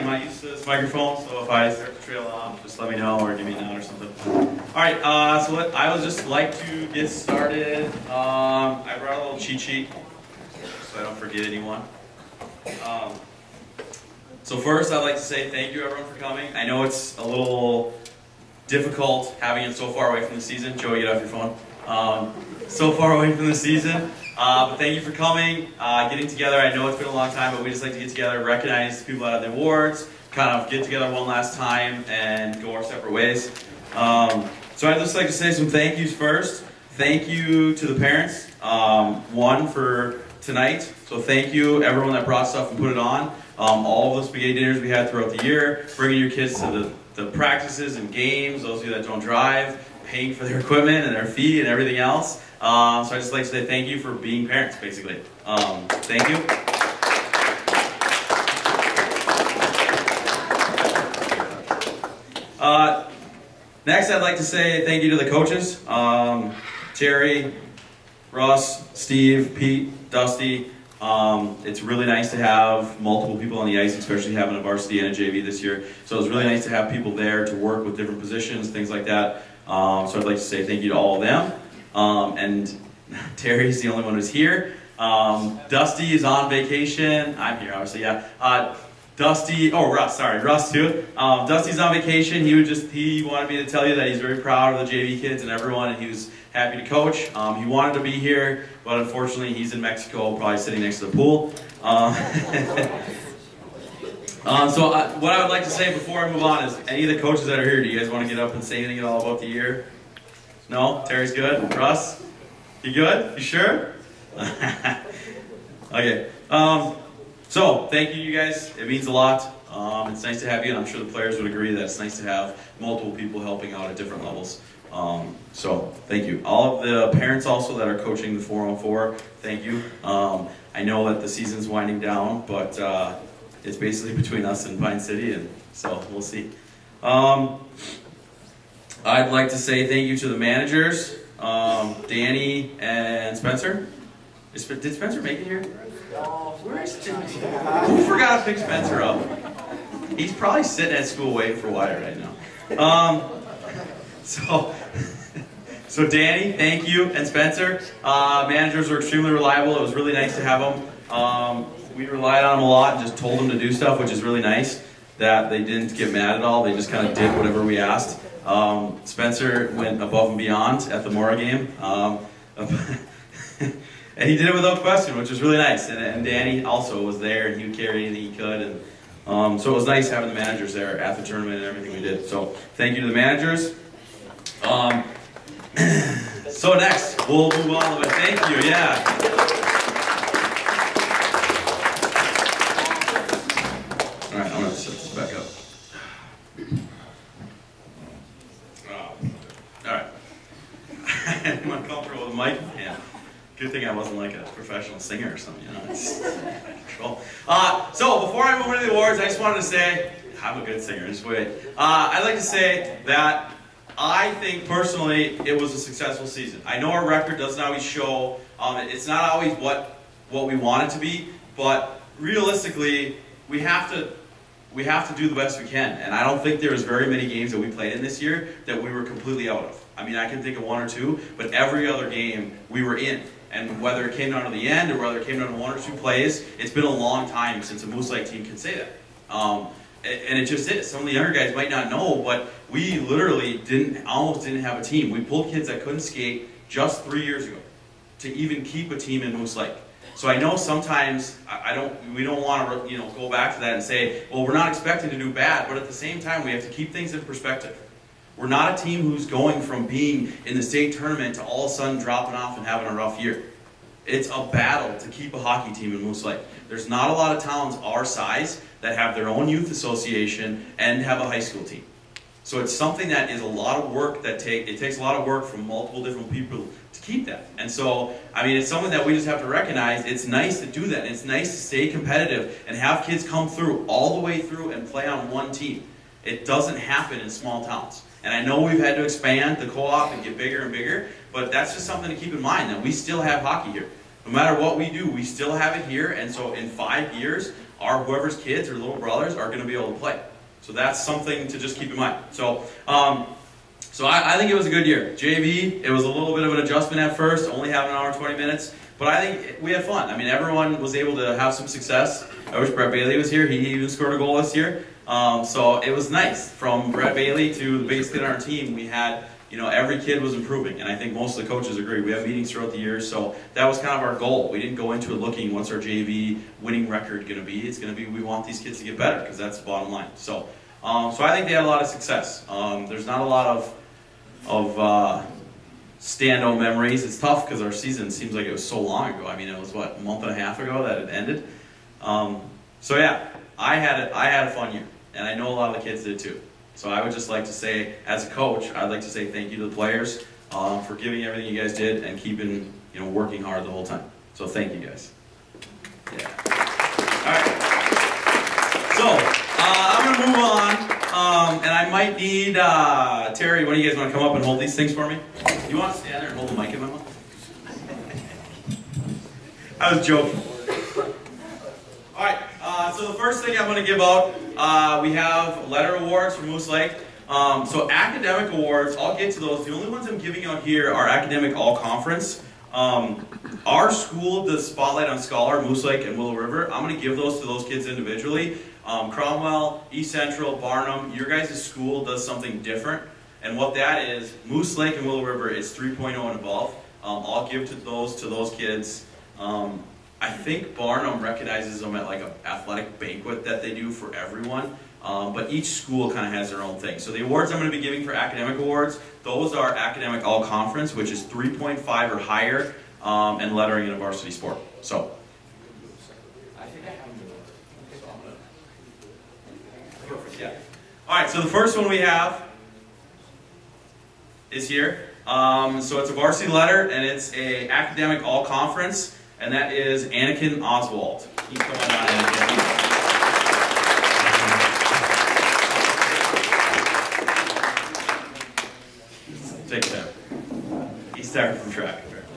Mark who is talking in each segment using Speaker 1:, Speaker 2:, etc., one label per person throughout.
Speaker 1: I'm not used to this microphone, so if I start to trail off, just let me know or give me a nod or something. All right, uh, so let, I would just like to get started. Um, I brought a little cheat sheet so I don't forget anyone. Um, so first, I'd like to say thank you everyone for coming. I know it's a little difficult having it so far away from the season. Joey, get off your phone. Um, so far away from the season. Uh, but thank you for coming, uh, getting together. I know it's been a long time, but we just like to get together, recognize people out of the awards, kind of get together one last time, and go our separate ways. Um, so I'd just like to say some thank yous first. Thank you to the parents. Um, one for tonight. So thank you everyone that brought stuff and put it on. Um, all of the spaghetti dinners we had throughout the year, bringing your kids to the, the practices and games, those of you that don't drive, paying for their equipment and their fee and everything else. Um, so I just like to say thank you for being parents, basically. Um, thank you. Uh, next, I'd like to say thank you to the coaches, um, Terry, Russ, Steve, Pete, Dusty. Um, it's really nice to have multiple people on the ice, especially having a varsity and a JV this year. So it's really nice to have people there to work with different positions, things like that. Um, so I'd like to say thank you to all of them. Um, and Terry's the only one who's here. Um, Dusty is on vacation. I'm here, obviously, yeah. Uh, Dusty, oh Russ, sorry, Russ too. Um, Dusty's on vacation. He would just he wanted me to tell you that he's very proud of the JV kids and everyone, and he was happy to coach. Um, he wanted to be here, but unfortunately he's in Mexico, probably sitting next to the pool. Um, um, so I, what I would like to say before I move on is, any of the coaches that are here, do you guys want to get up and say anything at all about the year? No? Terry's good? Russ? You good? You sure? okay. Um, so, thank you, you guys. It means a lot. Um, it's nice to have you, and I'm sure the players would agree that it's nice to have multiple people helping out at different levels. Um, so, thank you. All of the parents also that are coaching the 4 on 4, thank you. Um, I know that the season's winding down, but uh, it's basically between us and Pine City, and so we'll see. Um, I'd like to say thank you to the managers, um, Danny and Spencer. Is, did Spencer make it here? Where is Who forgot to pick Spencer up? He's probably sitting at school waiting for Wyatt right now. Um, so, so Danny, thank you, and Spencer. Uh, managers were extremely reliable. It was really nice to have them. Um, we relied on them a lot just told them to do stuff, which is really nice. That they didn't get mad at all. They just kind of did whatever we asked. Um, Spencer went above and beyond at the Mora game. Um, and he did it without question, which was really nice. And, and Danny also was there, and he would carry anything he could. And um, so it was nice having the managers there at the tournament and everything we did. So thank you to the managers. Um, so next, we'll move on. Thank you, yeah. All right, I'm gonna set this back up. Oh. All right. I'm uncomfortable with the mic. Yeah. Good thing I wasn't like a professional singer or something, you know. It's control. Uh, so before I move into the awards, I just wanted to say I'm a good singer. Just wait. Uh, I'd like to say that I think personally it was a successful season. I know our record doesn't always show. Um, it's not always what what we want it to be, but realistically, we have to we have to do the best we can. And I don't think there was very many games that we played in this year that we were completely out of. I mean, I can think of one or two, but every other game we were in. And whether it came down to the end or whether it came down to one or two plays, it's been a long time since a Moose Lake team can say that. Um, and it just is. Some of the younger guys might not know, but we literally didn't, almost didn't have a team. We pulled kids that couldn't skate just three years ago to even keep a team in Moose Lake. So I know sometimes I don't, we don't want to, you know, go back to that and say, well, we're not expecting to do bad, but at the same time, we have to keep things in perspective. We're not a team who's going from being in the state tournament to all of a sudden dropping off and having a rough year. It's a battle to keep a hockey team in Moose Lake. There's not a lot of towns our size that have their own youth association and have a high school team. So it's something that is a lot of work that take it takes a lot of work from multiple different people to keep that. And so I mean it's something that we just have to recognize. It's nice to do that. It's nice to stay competitive and have kids come through all the way through and play on one team. It doesn't happen in small towns. And I know we've had to expand the co-op and get bigger and bigger, but that's just something to keep in mind that we still have hockey here. No matter what we do, we still have it here, and so in five years, our whoever's kids or little brothers are going to be able to play. So that's something to just keep in mind. So, um, so I, I, think it was a good year. JV, it was a little bit of an adjustment at first, only having an hour 20 minutes, but I think we had fun. I mean, everyone was able to have some success. I wish Brett Bailey was here. He even scored a goal this year. Um, so it was nice. From Brett Bailey to the biggest kid on our team, we had, you know, every kid was improving. And I think most of the coaches agree. We have meetings throughout the year, so that was kind of our goal. We didn't go into it looking, what's our JV winning record going to be? It's going to be, we want these kids to get better, because that's the bottom line. So, um, so I think they had a lot of success. Um, there's not a lot of, of uh, stand-out memories. It's tough because our season seems like it was so long ago. I mean, it was, what, a month and a half ago that it ended? Um, so yeah, I had, a, I had a fun year and I know a lot of the kids did too. So I would just like to say, as a coach, I'd like to say thank you to the players um, for giving everything you guys did and keeping, you know, working hard the whole time. So thank you guys. Yeah. All right. So uh, I'm gonna move on, um, and I might need uh, Terry. One of you guys want to come up and hold these things for me? You want to stand there and hold the mic in my mouth? I was joking. Uh, so the first thing I'm going to give out, uh, we have letter awards from Moose Lake. Um, so academic awards, I'll get to those. The only ones I'm giving out here are academic all conference. Um, our school does Spotlight on Scholar, Moose Lake, and Willow River. I'm going to give those to those kids individually. Um, Cromwell, East Central, Barnum, your guys' school does something different. And what that is, Moose Lake and Willow River is 3.0 and above. Um, I'll give to those to those kids. Um, I think Barnum recognizes them at like an athletic banquet that they do for everyone. Um, but each school kind of has their own thing. So the awards I'm going to be giving for academic awards, those are academic all conference, which is 3.5 or higher, um, and lettering in a varsity sport. So. Perfect, yeah. All right, so the first one we have is here. Um, so it's a varsity letter, and it's a academic all conference and that is Anakin Oswald. Keep going on, Anakin. Take that. He started from track, apparently.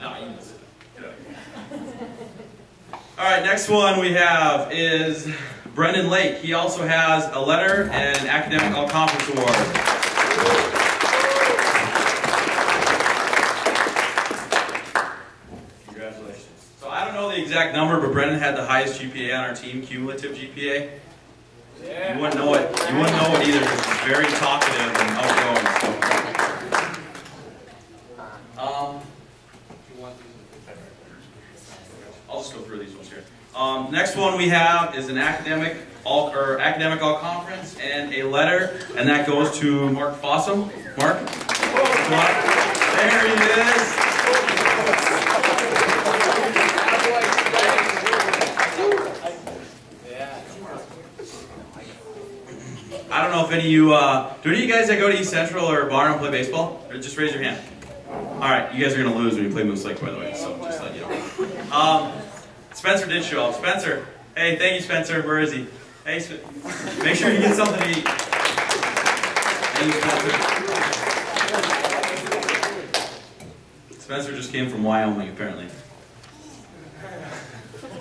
Speaker 1: No, you Get up. All right, next one we have is Brendan Lake. He also has a letter and an academic all-conference award. Exact number, but Brendan had the highest GPA on our team, cumulative GPA. Yeah. You wouldn't know it. You wouldn't know it either very talkative and outgoing. So. Um, I'll just go through these ones here. Um, next one we have is an academic all or academic all conference and a letter, and that goes to Mark Fossum. Mark, there he is. I don't know any of you, uh, do any of you guys that go to East Central or Barnum play baseball? Or just raise your hand. All right, you guys are going to lose when you play Moose Lake, by the way, so just let you know. Um, Spencer did show up. Spencer, hey, thank you, Spencer. Where is he? Hey, Sp make sure you get something to eat. Thank you, Spencer. Spencer just came from Wyoming, apparently.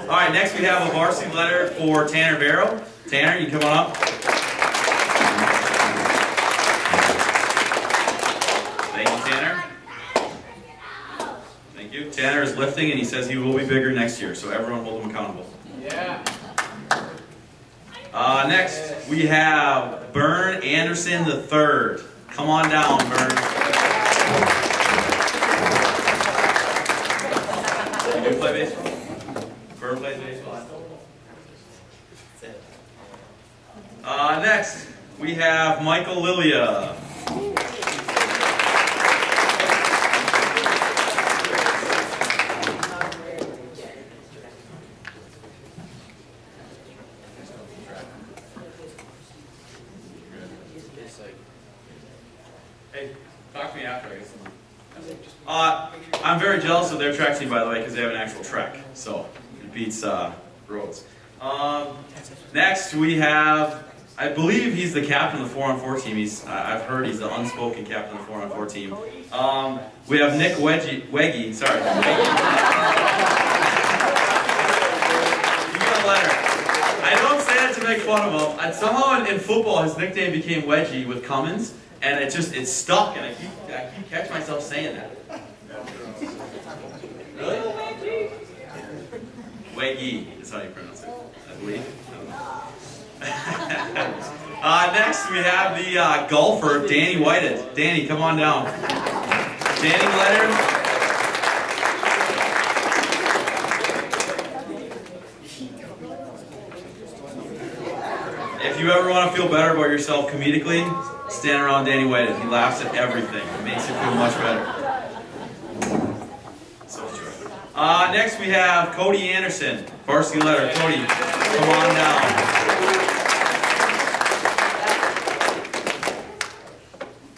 Speaker 1: All right, next we have a varsity letter for Tanner Barrow. Tanner, you come on up. Tanner is lifting and he says he will be bigger next year, so everyone hold him accountable. Yeah. Uh, next, we have Bern Anderson the third. Come on down, Bern. You do play baseball? Bern plays baseball. Uh, next, we have Michael Lilia. I'm very jealous of their track team, by the way, because they have an actual track. So it beats uh, Um, next, we have, I believe he's the captain of the 4 on 4 team. He's, I've heard he's the unspoken captain of the 4 on 4 team. Um, we have Nick Wedgie, Weggy, sorry. I don't say that to make fun of him. Somehow in, in football, his nickname became Wedgie with Cummins, and it just, it stuck, and I keep, I keep catch myself saying that. Really? Weggy is how you pronounce it, I believe. uh, next, we have the uh, golfer, Danny Whited. Danny, come on down. Danny Leonard. If you ever want to feel better about yourself comedically, stand around Danny Whited. He laughs at everything. It makes you feel much better. So true. Uh, next we have Cody Anderson, varsity letter. Cody, come on down.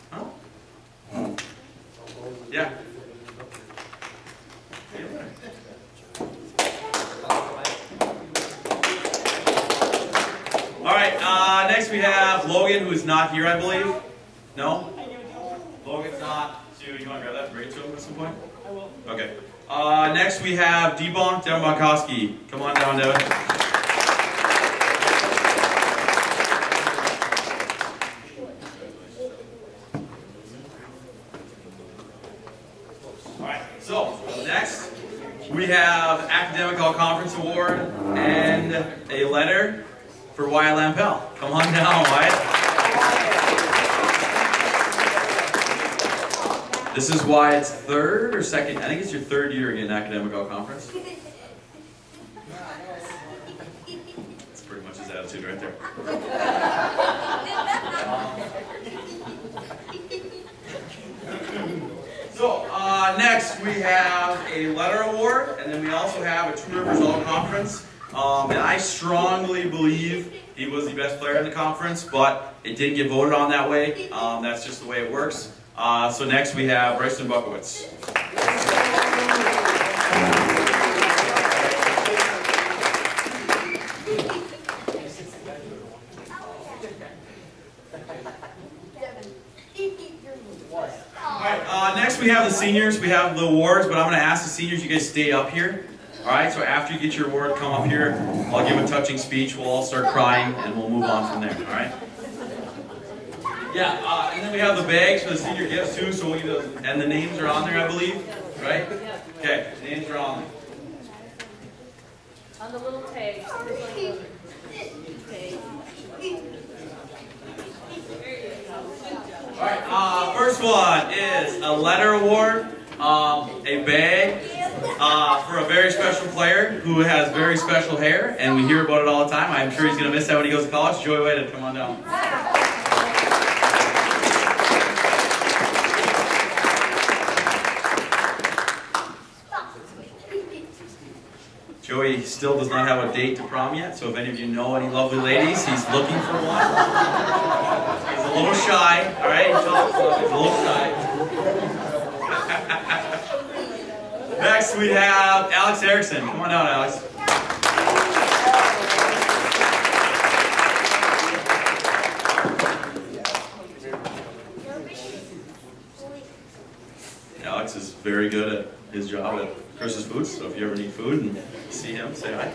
Speaker 1: Huh? Yeah. All right. Uh, next we have Logan, who's not here, I believe. No. Logan's not. Dude, you want to grab that and bring it to him at some point? I will. Okay. Uh, next we have Debonk Devin Come on down, Devin. Alright, so next we have Academic All Conference Award and a letter for Wyatt Lampel. Come on down, Wyatt. This is why it's third or second, I think it's your third year getting Academic All Conference. That's pretty much his attitude right there. So, uh, next we have a letter award, and then we also have a Two Rivers All Conference. Um, and I strongly believe he was the best player in the conference, but it didn't get voted on that way. Um, that's just the way it works. Uh, so next we have Bryson Bukowitz. Alright, uh, next we have the seniors. We have the awards, but I'm going to ask the seniors you guys stay up here. Alright, so after you get your award, come up here. I'll give a touching speech. We'll all start crying, and we'll move on from there. Alright? Yeah, uh, and then we have the bags for the senior gifts too, so we'll give those. And the names are on there, I believe. Right? Okay, the names are on there.
Speaker 2: On the little tag. Tag.
Speaker 1: Alright, uh, first one is a letter award, um, a bag uh, for a very special player who has very special hair, and we hear about it all the time. I'm sure he's going to miss that when he goes to college. Joey Whited, come on down. Joey still does not have a date to prom yet, so if any of you know any lovely ladies, he's looking for one. He's a little shy, all right? He's a little shy. Next, we have Alex Erickson. Come on down, Alex. Alex is very good at his job at Chris's Foods, so if you ever need food and see him, say hi.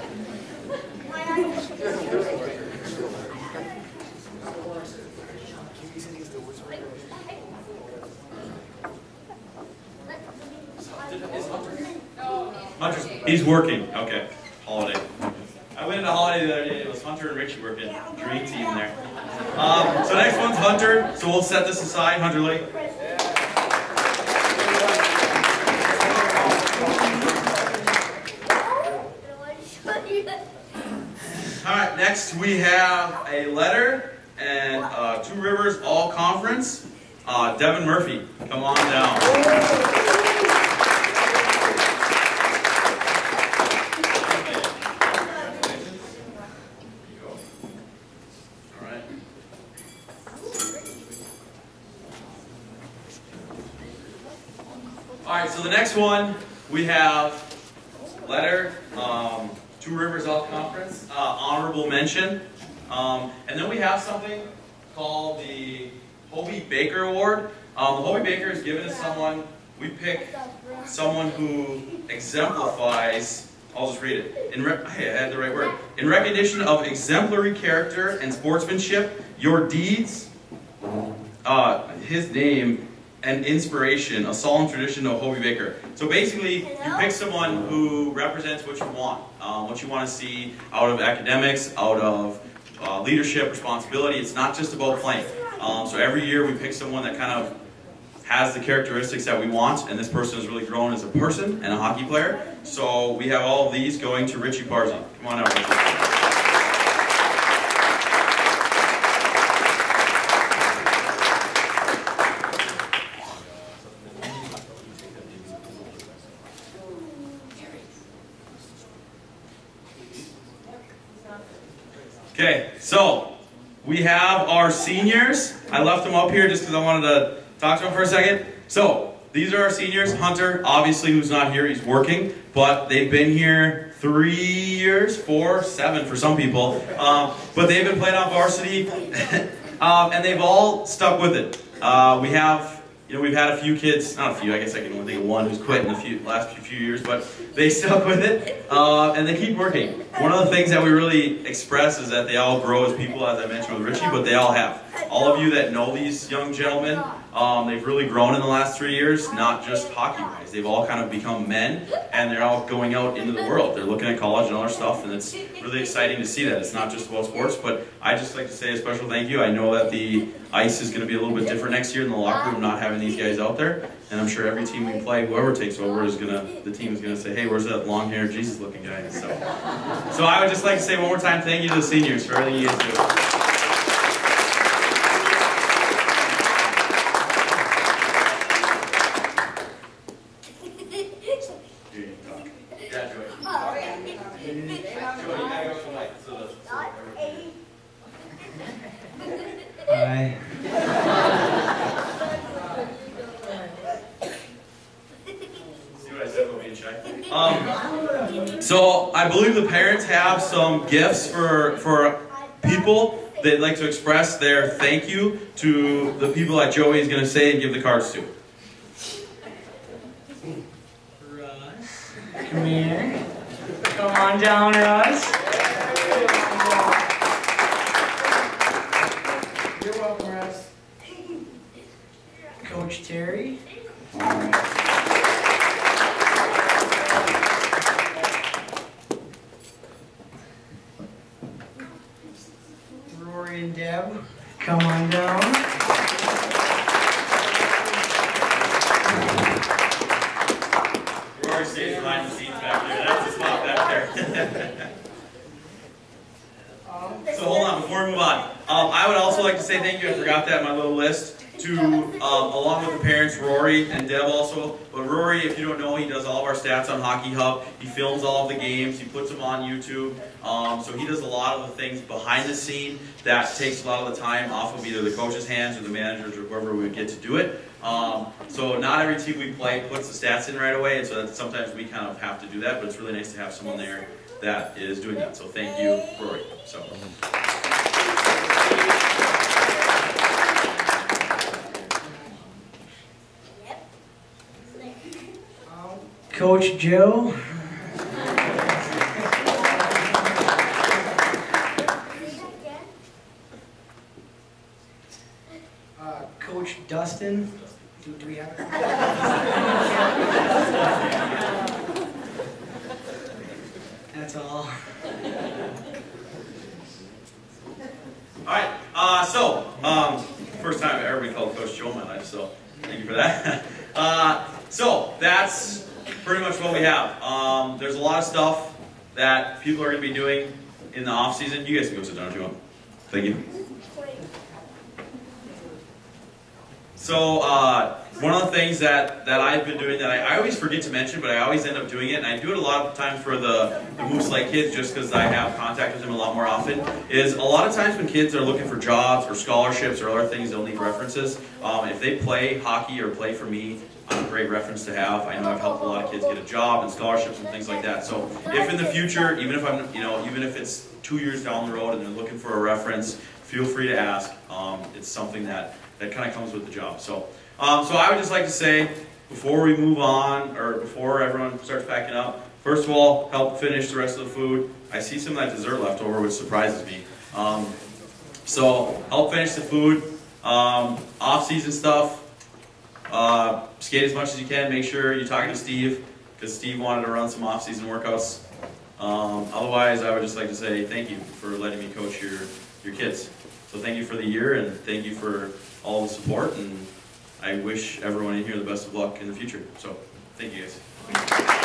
Speaker 1: He's working. Okay, holiday. I went into holiday the other day. It was Hunter and Richie working. Dream team there. Um, so next one's Hunter. So we'll set this aside. Hunter Lake. Next we have a letter and uh, Two Rivers All Conference. Uh, Devin Murphy, come on down. All right. So the next one we have letter um, Two Rivers Out Conference, uh, honorable mention. Um, and then we have something called the Hobey Baker Award. Um, the Hobey Baker is given to someone, we pick someone who exemplifies, I'll just read it. In I had the right word. In recognition of exemplary character and sportsmanship, your deeds, uh, his name, and inspiration, a solemn tradition of Hobey Baker. So basically, you pick someone who represents what you want, um, what you want to see out of academics, out of uh, leadership, responsibility. It's not just about playing. Um, so every year we pick someone that kind of has the characteristics that we want, and this person has really grown as a person and a hockey player. So we have all of these going to Richie Parzi. Come on out, Richie. Okay, so we our seniors. I left them up here just because I wanted to talk to them for a second. So these are our seniors. Hunter, obviously, who's not here, he's working, but they've been here three years, four, seven for some people. Um, but they've been playing on varsity, um, and they've all stuck with it. Uh, we have you know, we've had a few kids, not a few, I guess I can only think of one who's quit in the few, last few, years, but they stuck with it, uh, and they keep working. One of the things that we really express is that they all grow as people, as I mentioned with Richie, but they all have. All of you that know these young gentlemen, um, they've really grown in the last three years, not just hockey-wise. They've all kind of become men, and they're all going out into the world. They're looking at college and other stuff, and it's really exciting to see that. It's not just about sports, but I just like to say a special thank you. I know that the ice is going to be a little bit different next year in the locker room, not having these guys out there. And I'm sure every team we play, whoever takes over is gonna, the team is gonna say, hey, where's that long-haired Jesus-looking guy? So, so I would just like to say one more time, thank you to the seniors for everything you guys do. Here, you talk. Yeah, Joey. Joey, you gotta go for light, so the- so everyone-
Speaker 2: Hi.
Speaker 1: See what I said about being shy? Um, so I believe the parents have some gifts for for people. They'd like to express their thank you to the people that Joey is going to say and give the cards to.
Speaker 2: Russ. Come here. Come on down, Russ. You're welcome, Russ. Coach Terry. Rory and Deb, come on down.
Speaker 1: Rory stays behind the scenes back there. That's the spot back there. So hold on, before we move on, um, I would also like to say thank you. I forgot that in my little list to, um, along with the parents, Rory and Deb also. But Rory, if you don't know, he does all of our stats on Hockey Hub. He films all of the games. He puts them on YouTube. Um, so he does a lot of the things behind the scene that takes a lot of the time off of either the coach's hands or the managers or whoever we get to do it. Um, so not every team we play puts the stats in right away, and so that sometimes we kind of have to do that. But it's really nice to have someone there that is doing that. So thank you, Rory. So.
Speaker 2: Coach Joe. Uh, Coach Dustin. Do, do we have it? That's all.
Speaker 1: All right. Uh, so, um, first time I've ever been called Coach Joe in my life, so thank you for that. Uh, so that's pretty much what we have. Um, there's a lot of stuff that people are going to be doing in the off season. You guys can go sit down if you want. Thank you. So uh, one of the things that, that I've been doing that I, I always forget to mention, but I always end up doing it, and I do it a lot of times for the, the Moose Lake kids just because I have contact with them a lot more often, is a lot of times when kids are looking for jobs or scholarships or other things, they'll need references. Um, if they play hockey or play for me, I'm a great reference to have. I know I've helped a lot of kids get a job and scholarships and things like that. So if in the future, even if I'm, you know, even if it's two years down the road and they're looking for a reference, feel free to ask. Um, it's something that, that kind of comes with the job. So, um, so I would just like to say, before we move on, or before everyone starts packing up, first of all, help finish the rest of the food. I see some of that dessert left over, which surprises me. Um, so help finish the food. Um, off-season stuff, uh, skate as much as you can. Make sure you're talking to Steve, because Steve wanted to run some off-season workouts. Um, otherwise, I would just like to say thank you for letting me coach your, your kids. So thank you for the year, and thank you for all the support, and I wish everyone in here the best of luck in the future. So, thank you guys.